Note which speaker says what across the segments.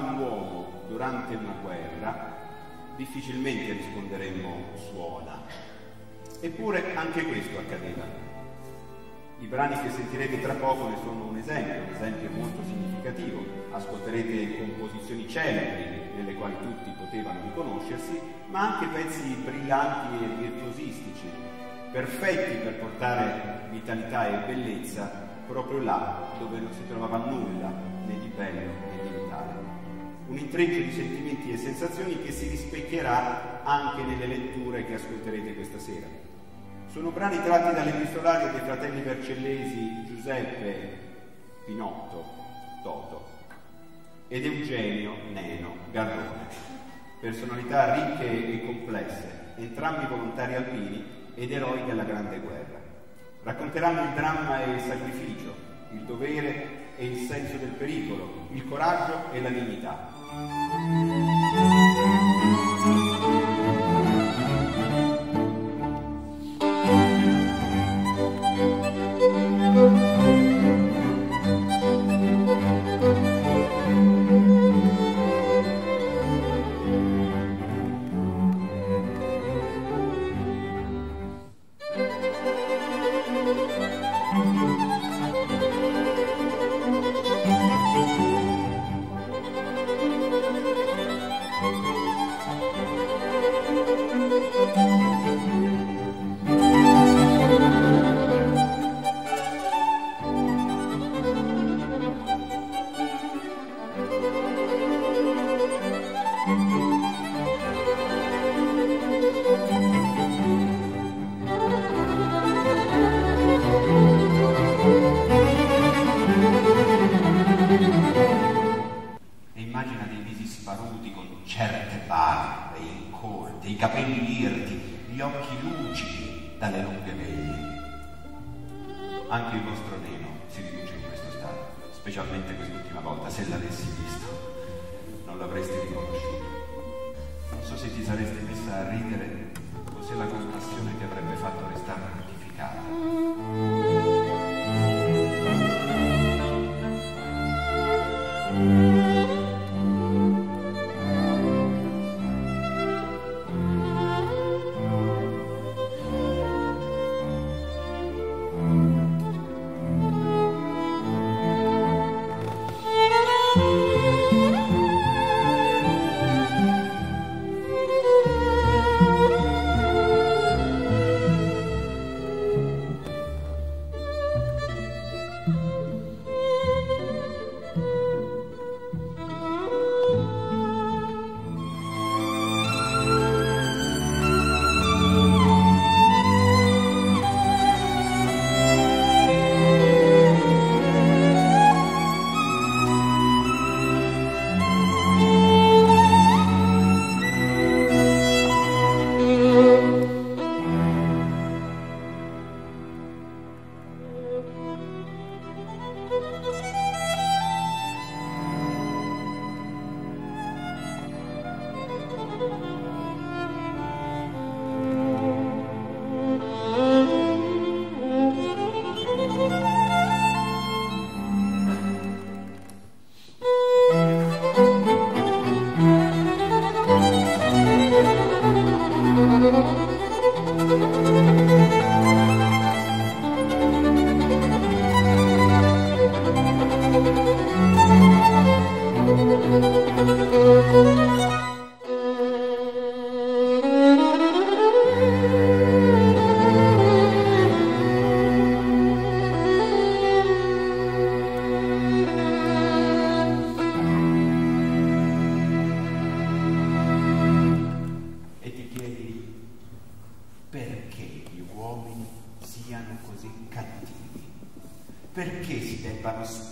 Speaker 1: fa l'uomo durante una guerra, difficilmente risponderemmo suona. Eppure anche questo accadeva. I brani che sentirete tra poco ne sono un esempio, un esempio molto significativo. Ascolterete composizioni celebri nelle quali tutti potevano riconoscersi, ma anche pezzi brillanti e virtuosistici, perfetti per portare vitalità e bellezza proprio là dove non si trovava nulla né di bello né di vitale. Un intreccio di sentimenti e sensazioni che si rispecchierà anche nelle letture che ascolterete questa sera. Sono brani tratti dall'epistolario dei fratelli vercellesi Giuseppe Pinotto, Toto, ed Eugenio Neno Garrone, personalità ricche e complesse, entrambi volontari alpini ed eroi della Grande Guerra. Racconteranno il dramma e il sacrificio, il dovere e il senso del pericolo, il coraggio e la dignità.
Speaker 2: Música visi sparuti con certe barbe incolte, i capelli irti, gli occhi lucidi dalle lunghe veglie. Anche il vostro nero si riduce in questo stato, specialmente quest'ultima volta, se l'avessi visto non l'avresti riconosciuto. Non so se ti saresti messa a ridere Música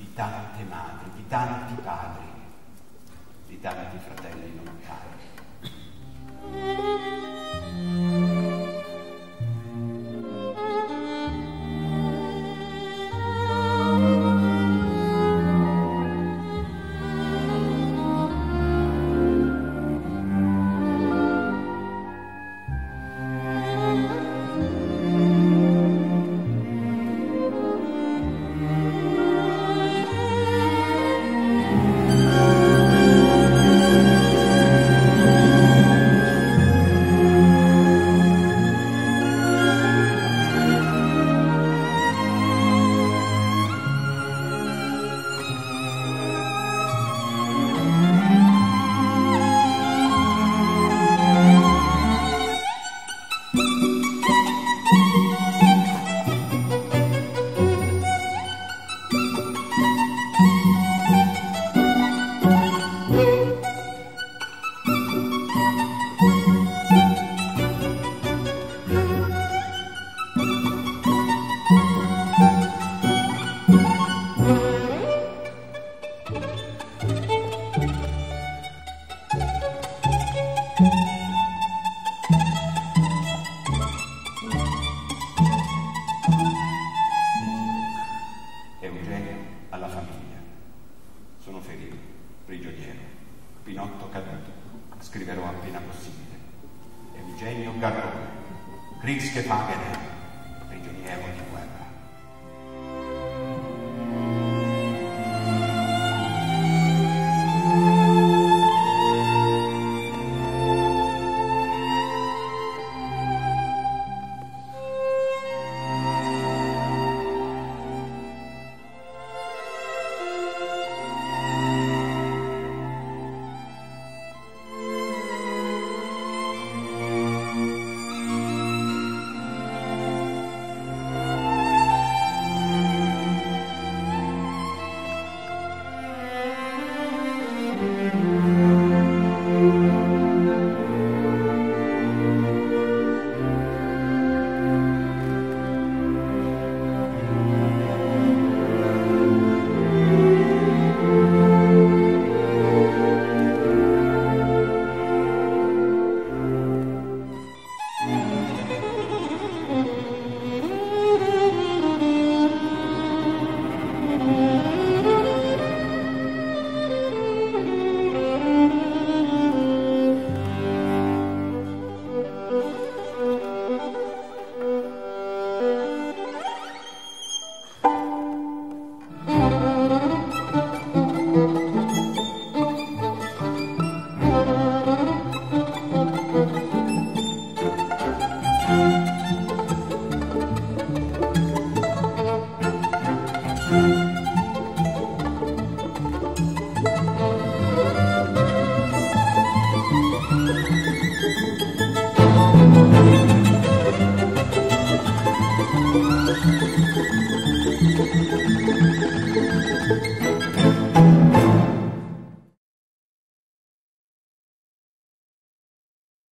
Speaker 2: di tante madri, di tanti padri, di tanti fratelli lontani. Eugenio Garrone. Kriegsgefangene, prigioniero di guerra.